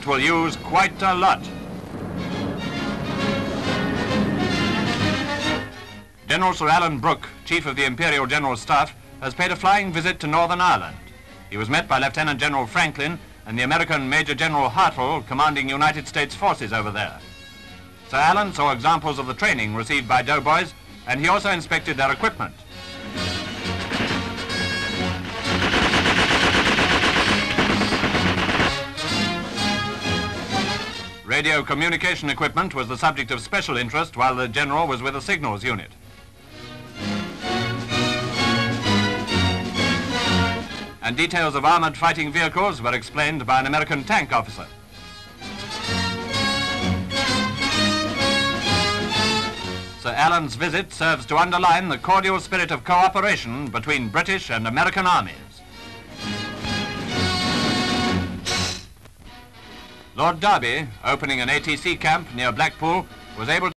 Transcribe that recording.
will use quite a lot. General Sir Alan Brooke, Chief of the Imperial General Staff, has paid a flying visit to Northern Ireland. He was met by Lieutenant General Franklyn and the American Major General Hartle, commanding United States forces over there. Sir Alan saw examples of the training received by doughboys, and he also inspected their equipment. Radio communication equipment was the subject of special interest while the General was with the signals unit. And details of armored fighting vehicles were explained by an American tank officer. Sir Alan's visit serves to underline the cordial spirit of cooperation between British and American armies. Lord Derby, opening an ATC camp near Blackpool, was able